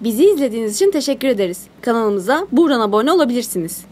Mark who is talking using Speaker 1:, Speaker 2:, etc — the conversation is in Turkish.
Speaker 1: Bizi izlediğiniz için teşekkür ederiz. Kanalımıza buradan abone olabilirsiniz.